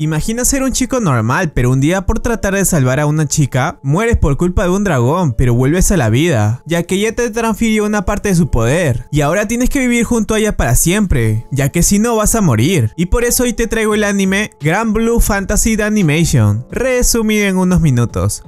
Imagina ser un chico normal, pero un día por tratar de salvar a una chica, mueres por culpa de un dragón, pero vuelves a la vida, ya que ella te transfirió una parte de su poder, y ahora tienes que vivir junto a ella para siempre, ya que si no vas a morir. Y por eso hoy te traigo el anime Grand Blue Fantasy de Animation, resumido en unos minutos.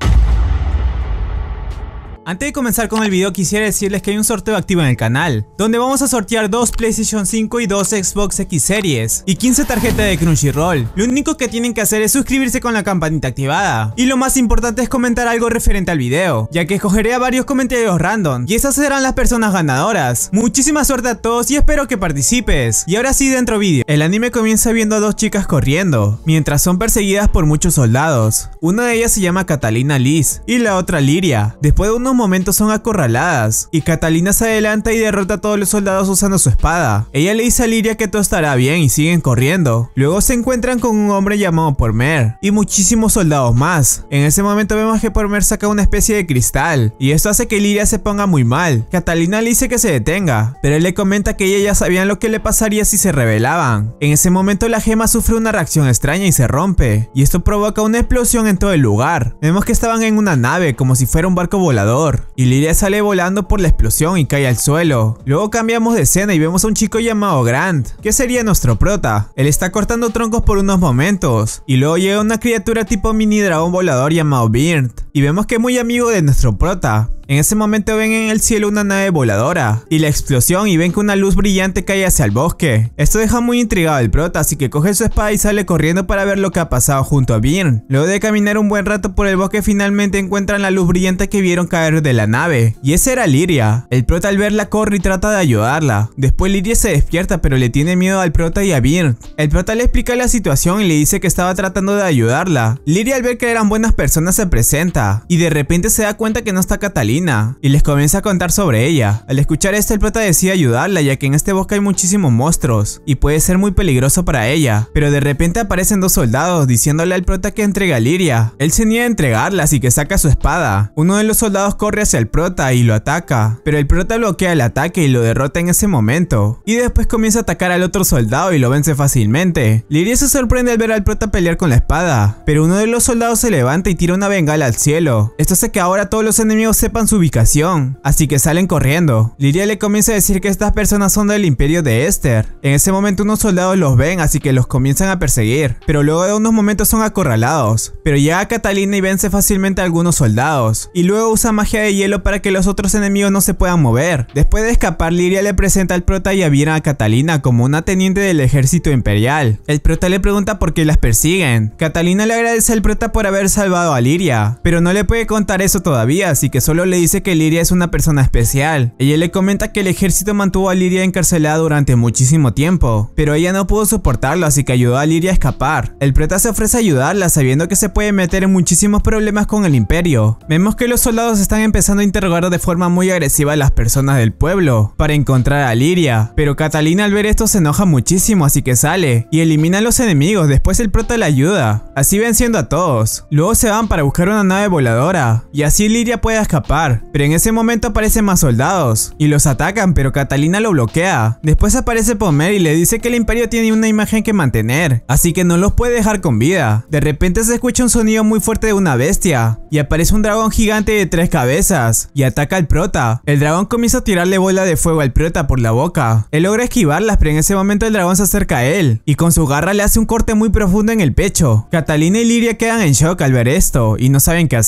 Antes de comenzar con el video quisiera decirles que hay un sorteo activo en el canal, donde vamos a sortear dos PlayStation 5 y dos Xbox X Series, y 15 tarjetas de Crunchyroll. Lo único que tienen que hacer es suscribirse con la campanita activada, y lo más importante es comentar algo referente al video, ya que escogeré a varios comentarios random, y esas serán las personas ganadoras. Muchísima suerte a todos y espero que participes. Y ahora sí dentro vídeo, el anime comienza viendo a dos chicas corriendo, mientras son perseguidas por muchos soldados. Una de ellas se llama Catalina Liz, y la otra Liria. Después de unos momentos son acorraladas, y Catalina se adelanta y derrota a todos los soldados usando su espada. Ella le dice a Liria que todo estará bien y siguen corriendo. Luego se encuentran con un hombre llamado Pormer, y muchísimos soldados más. En ese momento vemos que Pormer saca una especie de cristal, y esto hace que Liria se ponga muy mal. Catalina le dice que se detenga, pero él le comenta que ella ya sabían lo que le pasaría si se rebelaban. En ese momento la gema sufre una reacción extraña y se rompe, y esto provoca una explosión en todo el lugar. Vemos que estaban en una nave como si fuera un barco volador y Liria sale volando por la explosión y cae al suelo. Luego cambiamos de escena y vemos a un chico llamado Grant, que sería nuestro prota. Él está cortando troncos por unos momentos, y luego llega una criatura tipo mini dragón volador llamado Bird, y vemos que es muy amigo de nuestro prota. En ese momento ven en el cielo una nave voladora y la explosión y ven que una luz brillante cae hacia el bosque. Esto deja muy intrigado al prota así que coge su espada y sale corriendo para ver lo que ha pasado junto a Byrne. Luego de caminar un buen rato por el bosque finalmente encuentran la luz brillante que vieron caer de la nave. Y esa era Liria. El prota al verla corre y trata de ayudarla. Después Liria se despierta pero le tiene miedo al prota y a Byrne. El prota le explica la situación y le dice que estaba tratando de ayudarla. Liria al ver que eran buenas personas se presenta y de repente se da cuenta que no está Catalina y les comienza a contar sobre ella. Al escuchar esto el prota decide ayudarla ya que en este bosque hay muchísimos monstruos y puede ser muy peligroso para ella. Pero de repente aparecen dos soldados diciéndole al prota que entrega a Liria. Él se niega a entregarla así que saca su espada. Uno de los soldados corre hacia el prota y lo ataca, pero el prota bloquea el ataque y lo derrota en ese momento. Y después comienza a atacar al otro soldado y lo vence fácilmente. Liria se sorprende al ver al prota pelear con la espada, pero uno de los soldados se levanta y tira una bengala al cielo. Esto hace que ahora todos los enemigos sepan su ubicación, así que salen corriendo. Liria le comienza a decir que estas personas son del imperio de Esther. En ese momento unos soldados los ven, así que los comienzan a perseguir, pero luego de unos momentos son acorralados. Pero llega Catalina y vence fácilmente a algunos soldados, y luego usa magia de hielo para que los otros enemigos no se puedan mover. Después de escapar, Liria le presenta al prota y a a Catalina como una teniente del ejército imperial. El prota le pregunta por qué las persiguen. Catalina le agradece al prota por haber salvado a Liria, pero no le puede contar eso todavía, así que solo le dice que Liria es una persona especial. Ella le comenta que el ejército mantuvo a Liria encarcelada durante muchísimo tiempo, pero ella no pudo soportarlo así que ayudó a Liria a escapar. El prota se ofrece a ayudarla sabiendo que se puede meter en muchísimos problemas con el imperio. Vemos que los soldados están empezando a interrogar de forma muy agresiva a las personas del pueblo para encontrar a Liria, pero Catalina al ver esto se enoja muchísimo así que sale y elimina a los enemigos, después el prota la ayuda, así venciendo a todos. Luego se van para buscar una nave voladora y así Liria puede escapar, pero en ese momento aparecen más soldados y los atacan, pero Catalina lo bloquea. Después aparece Pomer y le dice que el imperio tiene una imagen que mantener, así que no los puede dejar con vida. De repente se escucha un sonido muy fuerte de una bestia y aparece un dragón gigante de tres cabezas y ataca al prota. El dragón comienza a tirarle bola de fuego al prota por la boca. Él logra esquivarlas, pero en ese momento el dragón se acerca a él y con su garra le hace un corte muy profundo en el pecho. Catalina y Liria quedan en shock al ver esto y no saben qué hacer.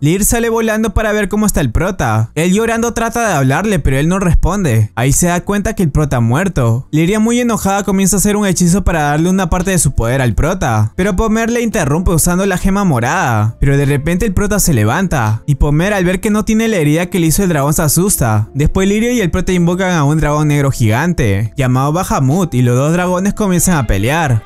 Lir sale volando para ver cómo está el prota. Él llorando trata de hablarle, pero él no responde. Ahí se da cuenta que el prota ha muerto. Liria muy enojada comienza a hacer un hechizo para darle una parte de su poder al prota. Pero Pomer le interrumpe usando la gema morada. Pero de repente el prota se levanta. Y Pomer al ver que no tiene la herida que le hizo el dragón se asusta. Después Liria y el prota invocan a un dragón negro gigante. Llamado Bahamut. Y los dos dragones comienzan a pelear.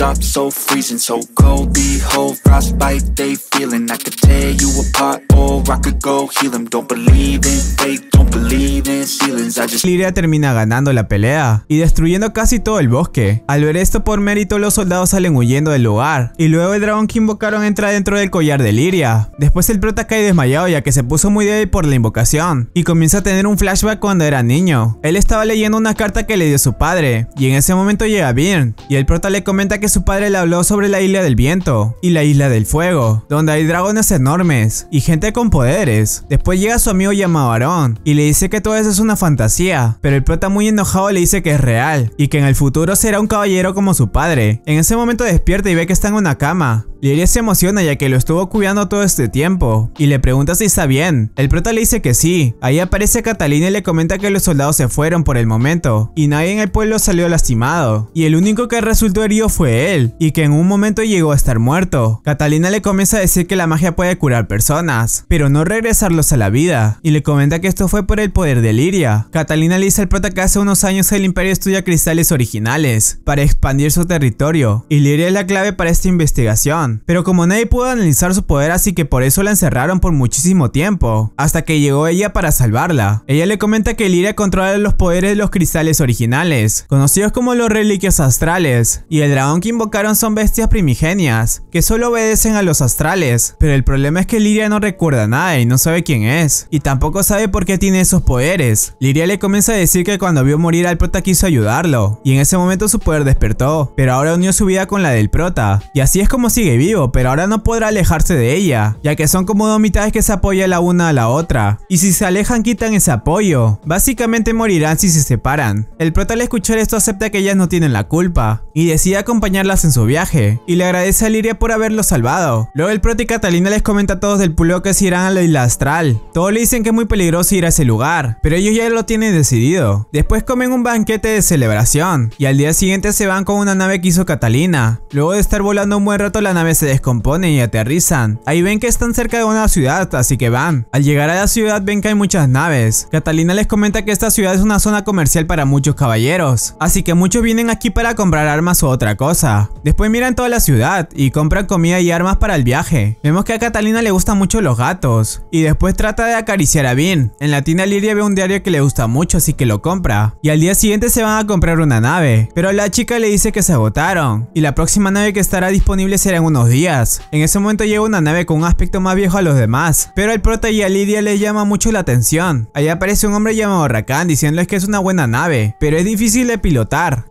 Drop so freezing, so cold. Behold, frostbite they. I tear you apart or I could go heal them. Don't believe in don't believe in. I Liria termina ganando la pelea y destruyendo casi todo el bosque. Al ver esto por mérito los soldados salen huyendo del lugar y luego el dragón que invocaron entra dentro del collar de Liria. Después el prota cae desmayado ya que se puso muy débil por la invocación y comienza a tener un flashback cuando era niño. Él estaba leyendo una carta que le dio su padre y en ese momento llega Byrne y el prota le comenta que su padre le habló sobre la isla del viento y la isla del fuego, donde hay dragones enormes y gente con poderes. Después llega su amigo llamado Aaron y le dice que todo eso es una fantasía, pero el prota muy enojado le dice que es real y que en el futuro será un caballero como su padre. En ese momento despierta y ve que está en una cama. Liria se emociona ya que lo estuvo cuidando todo este tiempo y le pregunta si está bien. El prota le dice que sí. Ahí aparece Catalina y le comenta que los soldados se fueron por el momento y nadie en el pueblo salió lastimado. Y el único que resultó herido fue él y que en un momento llegó a estar muerto. Catalina le comienza a decir que la magia puede curar personas, pero no regresarlos a la vida. Y le comenta que esto fue por el poder de Liria. Catalina le dice al prota que hace unos años el imperio estudia cristales originales para expandir su territorio y Liria es la clave para esta investigación. Pero como nadie pudo analizar su poder así que por eso la encerraron por muchísimo tiempo, hasta que llegó ella para salvarla. Ella le comenta que Liria controla los poderes de los cristales originales, conocidos como los reliquios astrales, y el dragón que invocaron son bestias primigenias, que solo obedecen a los astrales, pero el problema es que Liria no recuerda nada y no sabe quién es, y tampoco sabe por qué tiene esos poderes. Liria le comienza a decir que cuando vio morir al prota quiso ayudarlo, y en ese momento su poder despertó, pero ahora unió su vida con la del prota, y así es como sigue vivo, pero ahora no podrá alejarse de ella, ya que son como dos mitades que se apoyan la una a la otra, y si se alejan quitan ese apoyo, básicamente morirán si se separan. El prota al escuchar esto acepta que ellas no tienen la culpa, y decide acompañarlas en su viaje, y le agradece a Liria por haberlo salvado. Luego el prota y Catalina les comenta a todos del pueblo que se irán a la isla astral. Todos le dicen que es muy peligroso ir a ese lugar, pero ellos ya lo tienen decidido. Después comen un banquete de celebración, y al día siguiente se van con una nave que hizo Catalina. Luego de estar volando un buen rato la nave se descompone y aterrizan. Ahí ven que están cerca de una ciudad, así que van. Al llegar a la ciudad ven que hay muchas naves. Catalina les comenta que esta ciudad es una zona comercial para muchos caballeros, que muchos vienen aquí para comprar armas u otra cosa. Después miran toda la ciudad y compran comida y armas para el viaje. Vemos que a Catalina le gustan mucho los gatos y después trata de acariciar a Vin. En la tienda Liria ve un diario que le gusta mucho así que lo compra. Y al día siguiente se van a comprar una nave, pero la chica le dice que se agotaron y la próxima nave que estará disponible será en unos días. En ese momento llega una nave con un aspecto más viejo a los demás, pero al prota y a Lidia les llama mucho la atención. Allí aparece un hombre llamado Rakan diciéndoles que es una buena nave, pero es difícil de pilotar.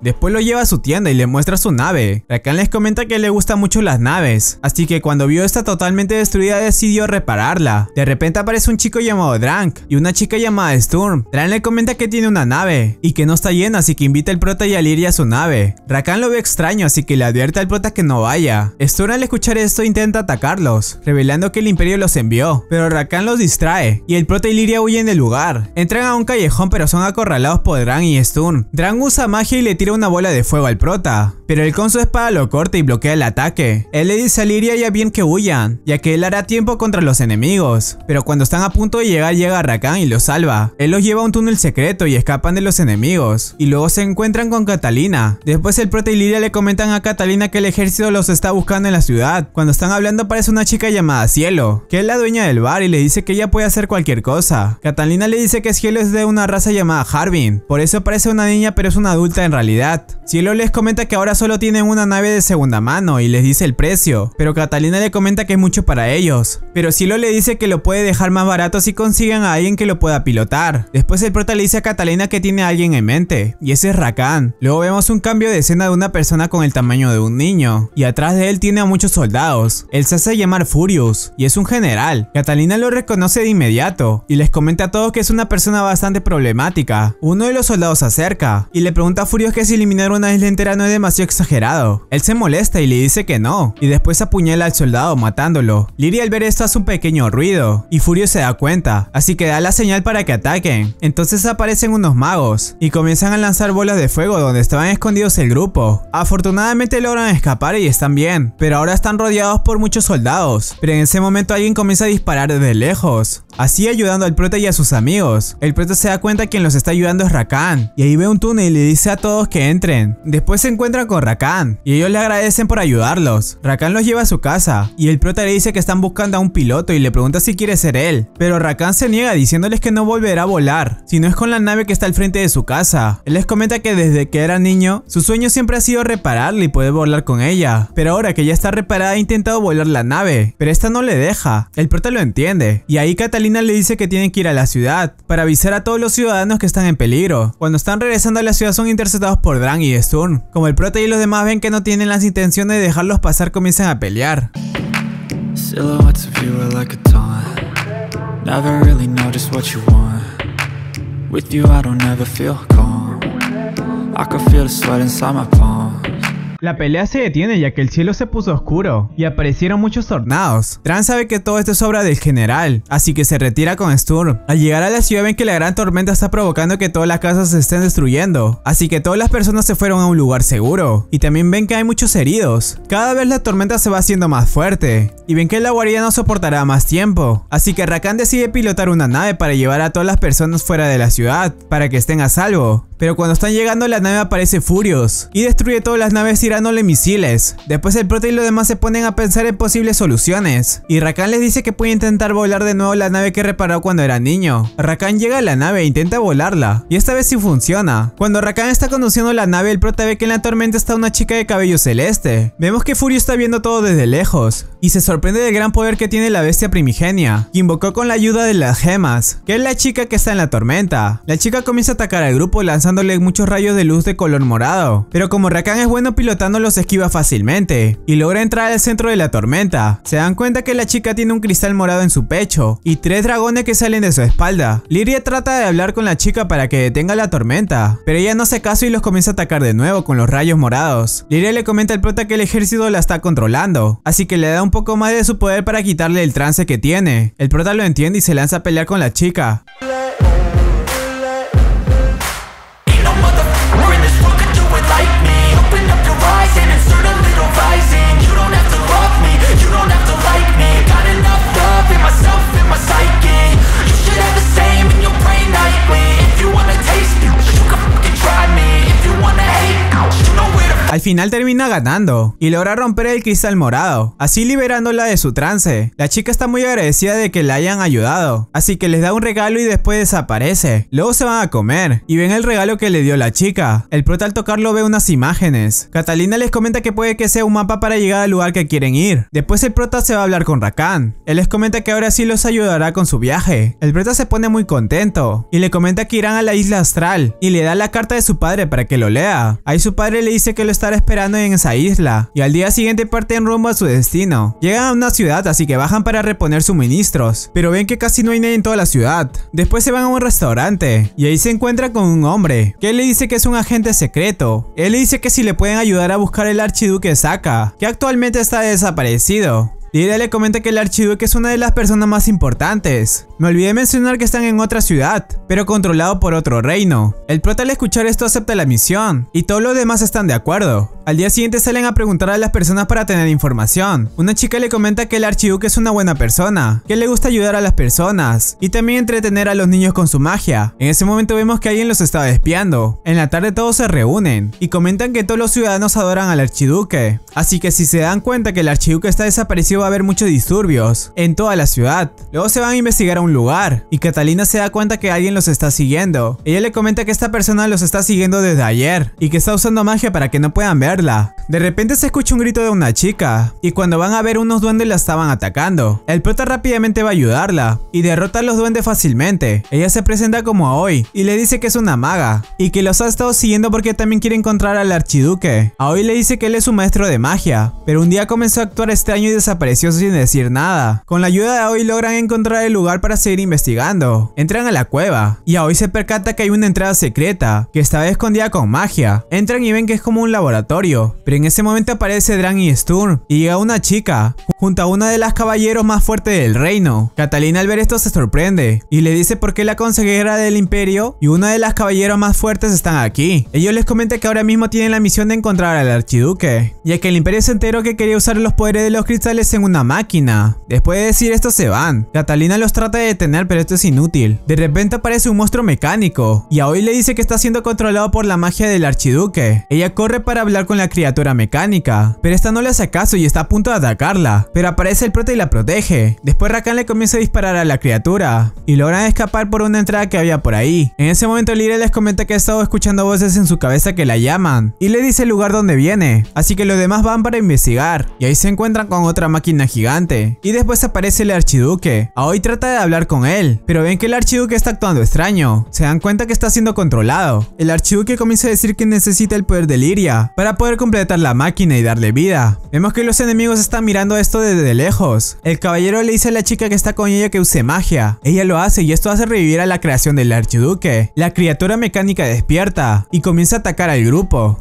Después lo lleva a su tienda y le muestra su nave. Rakan les comenta que le gustan mucho las naves, así que cuando vio esta totalmente destruida decidió repararla. De repente aparece un chico llamado Drank y una chica llamada Sturm. Drank le comenta que tiene una nave y que no está llena, así que invita al prota y a Liria a su nave. Rakan lo ve extraño, así que le advierte al prota que no vaya. Sturm al escuchar esto intenta atacarlos, revelando que el imperio los envió, pero Rakan los distrae y el prota y Liria huyen del lugar. Entran a un callejón pero son acorralados por Dran y Sturm. Dran usa magia y le tira una bola de fuego al prota, pero el con su espada lo corta y bloquea el ataque. Él le dice a Liria y a Bien que huyan, ya que él hará tiempo contra los enemigos, pero cuando están a punto de llegar llega Rakan y los salva. Él los lleva a un túnel secreto y escapan de los enemigos, y luego se encuentran con Catalina. Después el prota y Liria le comentan a Catalina que el ejército los está buscando en la ciudad. Cuando están hablando aparece una chica llamada Cielo, que es la dueña del bar y le dice que ella puede hacer cualquier cosa. Catalina le dice que Cielo es de una raza llamada Harbin, por eso parece una niña pero es una adulta en realidad. Cielo les comenta que ahora solo tienen una nave de segunda mano y les dice el precio, pero Catalina le comenta que es mucho para ellos. Pero Cielo le dice que lo puede dejar más barato si consiguen a alguien que lo pueda pilotar. Después el prota le dice a Catalina que tiene a alguien en mente, y ese es Rakan. Luego vemos un cambio de escena de una persona con el tamaño de un niño, y atrás de él tiene a muchos soldados. Él se hace llamar Furious, y es un general. Catalina lo reconoce de inmediato, y les comenta a todos que es una persona bastante problemática. Uno de los soldados se acerca, y le pregunta a Furious que si eliminar una isla entera no es demasiado exagerado. Él se molesta y le dice que no, y después apuñala al soldado matándolo. Liria al ver esto hace un pequeño ruido, y Furious se da cuenta, así que da la señal para que ataquen. Entonces aparecen unos magos, y comienzan a lanzar bolas de fuego donde estaban escondidos el grupo. Afortunadamente logran escapar y están bien, pero ahora están rodeados por muchos soldados. Pero en ese momento alguien comienza a disparar desde lejos, así ayudando al prota y a sus amigos. El prota se da cuenta que quien los está ayudando es Rakan, y ahí ve un túnel y le dice a todos que entren. Después se encuentran con Rakan, y ellos le agradecen por ayudarlos. Rakan los lleva a su casa, y el prota le dice que están buscando a un piloto y le pregunta si quiere ser él. Pero Rakan se niega diciéndoles que no volverá a volar, sino es con la nave que está al frente de su casa. Él les comenta que desde que era niño, su sueño siempre ha sido repararla y poder volar con ella. Pero ahora que ya está reparada ha intentado volar la nave, pero esta no le deja. El prota lo entiende, y ahí Catalina le dice que tienen que ir a la ciudad, para avisar a todos los ciudadanos que están en peligro. Cuando están regresando a la ciudad son interceptados por Dran y Sturm. Como el prota y los demás ven que no tienen las intenciones de dejarlos pasar comienzan a pelear. I don't feel sweat inside my palms. La pelea se detiene ya que el cielo se puso oscuro y aparecieron muchos tornados. Tran sabe que todo esto es obra del general, así que se retira con Sturm. Al llegar a la ciudad ven que la gran tormenta está provocando que todas las casas se estén destruyendo, así que todas las personas se fueron a un lugar seguro. Y también ven que hay muchos heridos. Cada vez la tormenta se va haciendo más fuerte, y ven que la guarida no soportará más tiempo. Así que Rakan decide pilotar una nave para llevar a todas las personas fuera de la ciudad, para que estén a salvo. Pero cuando están llegando la nave aparece Furios y destruye todas las naves tirándole misiles. Después el prota y los demás se ponen a pensar en posibles soluciones. Y Rakan les dice que puede intentar volar de nuevo la nave que reparó cuando era niño. Rakan llega a la nave e intenta volarla. Y esta vez sí funciona. Cuando Rakan está conduciendo la nave el prota ve que en la tormenta está una chica de cabello celeste. Vemos que Furio está viendo todo desde lejos. Y se sorprende del gran poder que tiene la bestia primigenia. Que invocó con la ayuda de las gemas. Que es la chica que está en la tormenta. La chica comienza a atacar al grupo lanzando muchos rayos de luz de color morado. Pero como Rakan es bueno pilotando los esquiva fácilmente y logra entrar al centro de la tormenta. Se dan cuenta que la chica tiene un cristal morado en su pecho y tres dragones que salen de su espalda. Liria trata de hablar con la chica para que detenga la tormenta, pero ella no hace caso y los comienza a atacar de nuevo con los rayos morados. Liria le comenta al prota que el ejército la está controlando, así que le da un poco más de su poder para quitarle el trance que tiene. El prota lo entiende y se lanza a pelear con la chica. Al final termina ganando y logra romper el cristal morado, así liberándola de su trance. La chica está muy agradecida de que la hayan ayudado, así que les da un regalo y después desaparece. Luego se van a comer y ven el regalo que le dio la chica. El prota al tocarlo ve unas imágenes. Catalina les comenta que puede que sea un mapa para llegar al lugar que quieren ir. Después el prota se va a hablar con Rakan. Él les comenta que ahora sí los ayudará con su viaje. El prota se pone muy contento y le comenta que irán a la isla astral y le da la carta de su padre para que lo lea. Ahí su padre le dice que lo estará esperando en esa isla y al día siguiente parten rumbo a su destino. Llegan a una ciudad así que bajan para reponer suministros, pero ven que casi no hay nadie en toda la ciudad. Después se van a un restaurante y ahí se encuentran con un hombre que le dice que es un agente secreto. Él le dice que si le pueden ayudar a buscar el archiduque Saka, que actualmente está desaparecido. Lidia le comenta que el archiduque es una de las personas más importantes. Me olvidé mencionar que están en otra ciudad, pero controlado por otro reino. El prota al escuchar esto acepta la misión, y todos los demás están de acuerdo. Al día siguiente salen a preguntar a las personas para tener información. Una chica le comenta que el archiduque es una buena persona, que le gusta ayudar a las personas, y también entretener a los niños con su magia. En ese momento vemos que alguien los estaba espiando. En la tarde todos se reúnen, y comentan que todos los ciudadanos adoran al archiduque. Así que si se dan cuenta que el archiduque está desaparecido va a haber muchos disturbios en toda la ciudad. Luego se van a investigar a un lugar y Catalina se da cuenta que alguien los está siguiendo. Ella le comenta que esta persona los está siguiendo desde ayer y que está usando magia para que no puedan verla. De repente se escucha un grito de una chica y cuando van a ver unos duendes la estaban atacando. El prota rápidamente va a ayudarla y derrota a los duendes fácilmente. Ella se presenta como Aoi y le dice que es una maga y que los ha estado siguiendo porque también quiere encontrar al archiduque. Aoi le dice que él es un maestro de magia, pero un día comenzó a actuar extraño y desapareció sin decir nada. Con la ayuda de Aoi logran encontrar el lugar para seguir investigando. Entran a la cueva y Aoi se percata que hay una entrada secreta que estaba escondida con magia. Entran y ven que es como un laboratorio. Pero en ese momento aparece Dran y Sturm y llega una chica, junto a una de las caballeros más fuertes del reino. Catalina al ver esto se sorprende y le dice por qué la consejera del imperio y una de las caballeros más fuertes están aquí. Ellos les comenta que ahora mismo tienen la misión de encontrar al archiduque, ya que el imperio se enteró que quería usar los poderes de los cristales una máquina. Después de decir esto se van. Catalina los trata de detener pero esto es inútil. De repente aparece un monstruo mecánico y a hoy le dice que está siendo controlado por la magia del archiduque. Ella corre para hablar con la criatura mecánica, pero esta no le hace caso y está a punto de atacarla. Pero aparece el prota y la protege. Después Rakan le comienza a disparar a la criatura y logran escapar por una entrada que había por ahí. En ese momento Lyra les comenta que ha estado escuchando voces en su cabeza que la llaman y le dice el lugar donde viene. Así que los demás van para investigar y ahí se encuentran con otra máquina gigante. Y después aparece el archiduque. Aoi trata de hablar con él, pero ven que el archiduque está actuando extraño. Se dan cuenta que está siendo controlado. El archiduque comienza a decir que necesita el poder de Liria para poder completar la máquina y darle vida. Vemos que los enemigos están mirando esto desde lejos. El caballero le dice a la chica que está con ella que use magia. Ella lo hace y esto hace revivir a la creación del archiduque. La criatura mecánica despierta y comienza a atacar al grupo.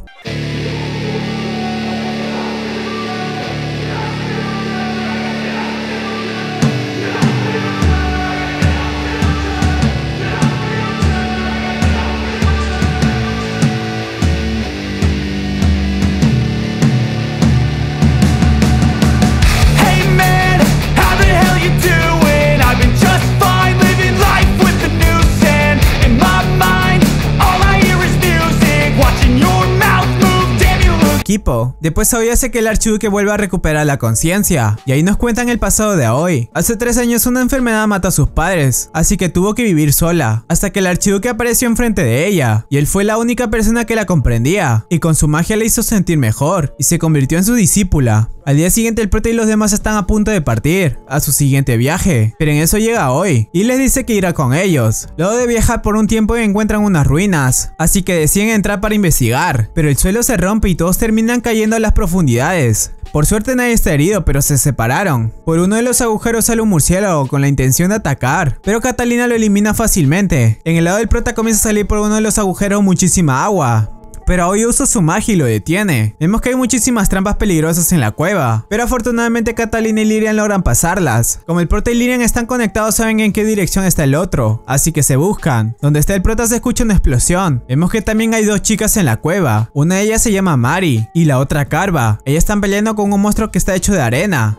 Equipo. Después Aoi hace que el archiduque vuelva a recuperar la conciencia. Y ahí nos cuentan el pasado de Aoi. Hace tres años una enfermedad mató a sus padres, así que tuvo que vivir sola. Hasta que el archiduque apareció enfrente de ella. Y él fue la única persona que la comprendía. Y con su magia le hizo sentir mejor. Y se convirtió en su discípula. Al día siguiente el prota y los demás están a punto de partir, a su siguiente viaje, pero en eso llega hoy, y les dice que irá con ellos. Luego de viajar por un tiempo encuentran unas ruinas, así que deciden entrar para investigar, pero el suelo se rompe y todos terminan cayendo a las profundidades. Por suerte nadie está herido, pero se separaron. Por uno de los agujeros sale un murciélago con la intención de atacar, pero Catalina lo elimina fácilmente. En el lado del prota comienza a salir por uno de los agujeros muchísima agua, pero hoy usa su magia y lo detiene. Vemos que hay muchísimas trampas peligrosas en la cueva, pero afortunadamente Catalina y Lirian logran pasarlas. Como el prota y Lirian están conectados saben en qué dirección está el otro, así que se buscan. Donde está el prota se escucha una explosión. Vemos que también hay dos chicas en la cueva. Una de ellas se llama Mari y la otra Carva. Ellas están peleando con un monstruo que está hecho de arena.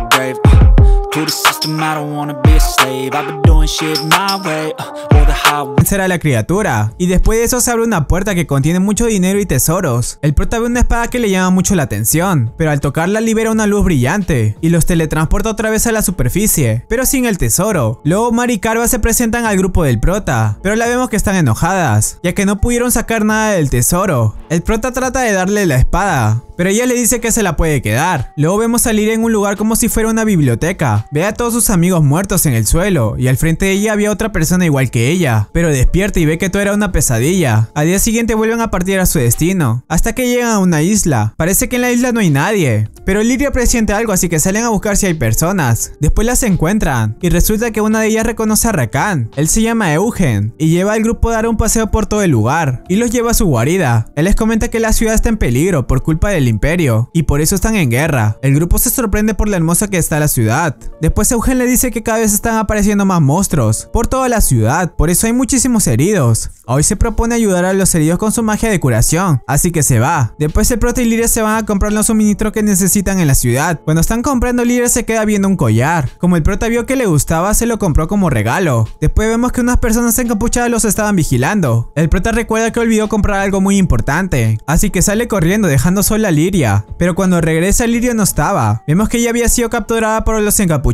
vencer a la criatura. Y después de eso se abre una puerta que contiene mucho dinero y tesoros. El prota ve una espada que le llama mucho la atención, pero al tocarla libera una luz brillante y los teletransporta otra vez a la superficie, pero sin el tesoro. Luego Mari y Carva se presentan al grupo del prota, pero la vemos que están enojadas, ya que no pudieron sacar nada del tesoro. El prota trata de darle la espada, pero ella le dice que se la puede quedar. Luego vemos salir en un lugar como si fuera una biblioteca. Ve a todos sus amigos muertos en el suelo y al frente de ella había otra persona igual que ella, pero despierta y ve que todo era una pesadilla. Al día siguiente vuelven a partir a su destino, hasta que llegan a una isla. Parece que en la isla no hay nadie, pero Liria presiente algo así que salen a buscar si hay personas. Después las encuentran y resulta que una de ellas reconoce a Rakan. Él se llama Eugen y lleva al grupo a dar un paseo por todo el lugar y los lleva a su guarida. Él les comenta que la ciudad está en peligro por culpa del imperio y por eso están en guerra. El grupo se sorprende por la hermosa que está la ciudad. Después Eugen le dice que cada vez están apareciendo más monstruos por toda la ciudad, por eso hay muchísimos heridos. Hoy se propone ayudar a los heridos con su magia de curación, así que se va. Después el prota y Liria se van a comprar los suministros que necesitan en la ciudad. Cuando están comprando Liria se queda viendo un collar. Como el prota vio que le gustaba, se lo compró como regalo. Después vemos que unas personas encapuchadas los estaban vigilando. El prota recuerda que olvidó comprar algo muy importante, así que sale corriendo dejando sola a Liria. Pero cuando regresa Liria no estaba. Vemos que ella había sido capturada por los encapuchados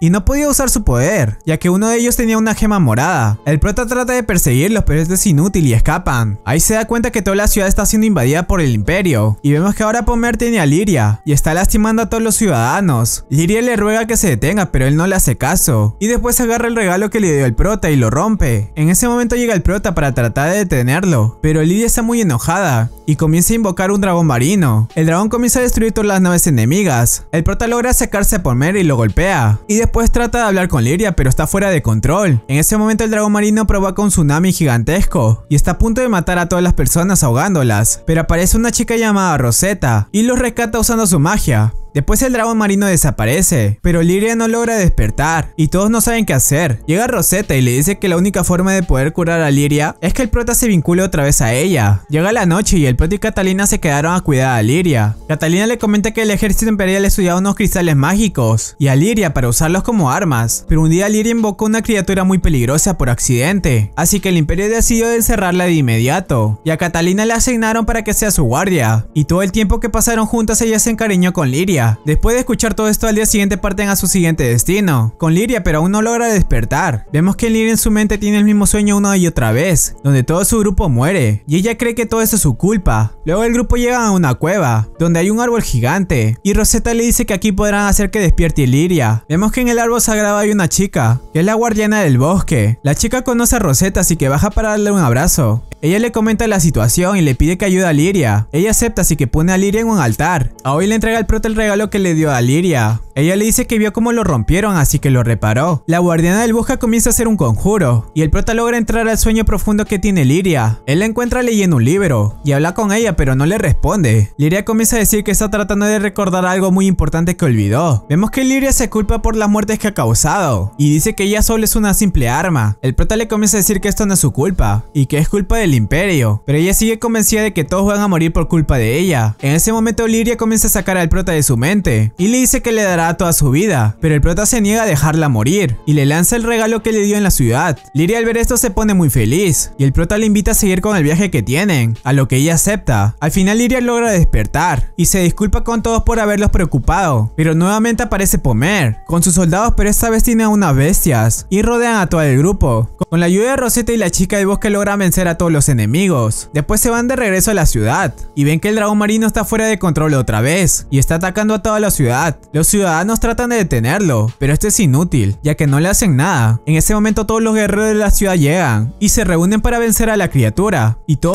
y no podía usar su poder, ya que uno de ellos tenía una gema morada. El prota trata de perseguirlos pero este es inútil y escapan. Ahí se da cuenta que toda la ciudad está siendo invadida por el imperio y vemos que ahora Pomer tiene a Liria y está lastimando a todos los ciudadanos. Liria le ruega que se detenga pero él no le hace caso y después agarra el regalo que le dio el prota y lo rompe. En ese momento llega el prota para tratar de detenerlo, pero Liria está muy enojada y comienza a invocar un dragón marino. El dragón comienza a destruir todas las naves enemigas. El prota logra sacarse a Pomer y lo golpea y después trata de hablar con Liria pero está fuera de control. En ese momento el dragón marino provoca un tsunami gigantesco y está a punto de matar a todas las personas ahogándolas, pero aparece una chica llamada Rosetta y los rescata usando su magia. Después el dragón marino desaparece, pero Liria no logra despertar y todos no saben qué hacer. Llega Rosetta y le dice que la única forma de poder curar a Liria es que el prota se vincule otra vez a ella. Llega la noche y el prota y Catalina se quedaron a cuidar a Liria. Catalina le comenta que el ejército imperial estudiaba unos cristales mágicos y a Liria para usarlos como armas, pero un día Liria invocó una criatura muy peligrosa por accidente, así que el imperio decidió encerrarla de inmediato y a Catalina le asignaron para que sea su guardia y todo el tiempo que pasaron juntas ella se encariñó con Liria Después de escuchar todo esto al día siguiente parten a su siguiente destino, con Liria pero aún no logra despertar. Vemos que Liria en su mente tiene el mismo sueño una y otra vez, donde todo su grupo muere, y ella cree que todo eso es su culpa. Luego el grupo llega a una cueva, donde hay un árbol gigante, y Rosetta le dice que aquí podrán hacer que despierte Liria. Vemos que en el árbol sagrado hay una chica, que es la guardiana del bosque. La chica conoce a Rosetta así que baja para darle un abrazo. Ella le comenta la situación y le pide que ayude a Liria. Ella acepta así que pone a Liria en un altar. A hoy le entrega al prota el regalo que le dio a Liria. Ella le dice que vio cómo lo rompieron así que lo reparó. La guardiana del bosque comienza a hacer un conjuro y el prota logra entrar al sueño profundo que tiene Liria. Él la encuentra leyendo un libro y habla con ella pero no le responde. Liria comienza a decir que está tratando de recordar algo muy importante que olvidó. Vemos que Liria se culpa por las muertes que ha causado y dice que ella solo es una simple arma. El prota le comienza a decir que esto no es su culpa y que es culpa del imperio, pero ella sigue convencida de que todos van a morir por culpa de ella. En ese momento Liria comienza a sacar al prota de su mente y le dice que le dará toda su vida, pero el prota se niega a dejarla morir y le lanza el regalo que le dio en la ciudad. Liria al ver esto se pone muy feliz y el prota le invita a seguir con el viaje que tienen, a lo que ella acepta. Al final Liria logra despertar y se disculpa con todos por haberlos preocupado, pero nuevamente aparece Pomer con sus soldados pero esta vez tiene a unas bestias y rodean a todo el grupo. Con la ayuda de Rosetta y la chica del bosque logran vencer a todos los enemigos. Después se van de regreso a la ciudad y ven que el dragón marino está fuera de control otra vez y está atacando a toda la ciudad. Los ciudadanos tratan de detenerlo, pero esto es inútil, ya que no le hacen nada. En ese momento todos los guerreros de la ciudad llegan y se reúnen para vencer a la criatura y todo.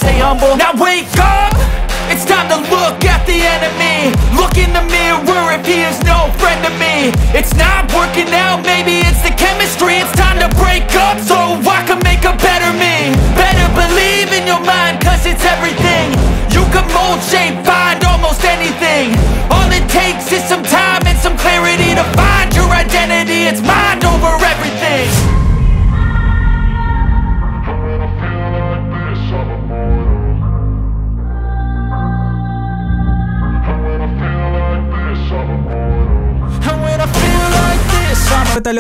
It's time to look at the enemy. Look in the mirror if no friend me. It's not working out, maybe it's the chemistry. It's time to break up so I can make a better. Better believe in your mind, it's everything. You can mold, shape, find almost anything. All it takes is some time and some clarity to find your identity. It's mind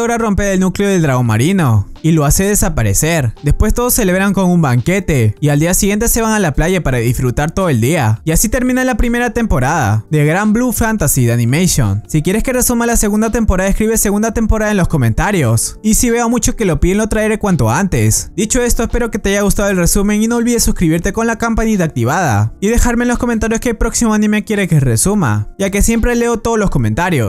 logra romper el núcleo del dragón marino y lo hace desaparecer. Después todos celebran con un banquete y al día siguiente se van a la playa para disfrutar todo el día. Y así termina la primera temporada de Grand Blue Fantasy de Animation. Si quieres que resuma la segunda temporada escribe segunda temporada en los comentarios. Y si veo mucho que lo piden lo traeré cuanto antes. Dicho esto espero que te haya gustado el resumen y no olvides suscribirte con la campanita activada. Y dejarme en los comentarios qué próximo anime quiere que resuma, ya que siempre leo todos los comentarios.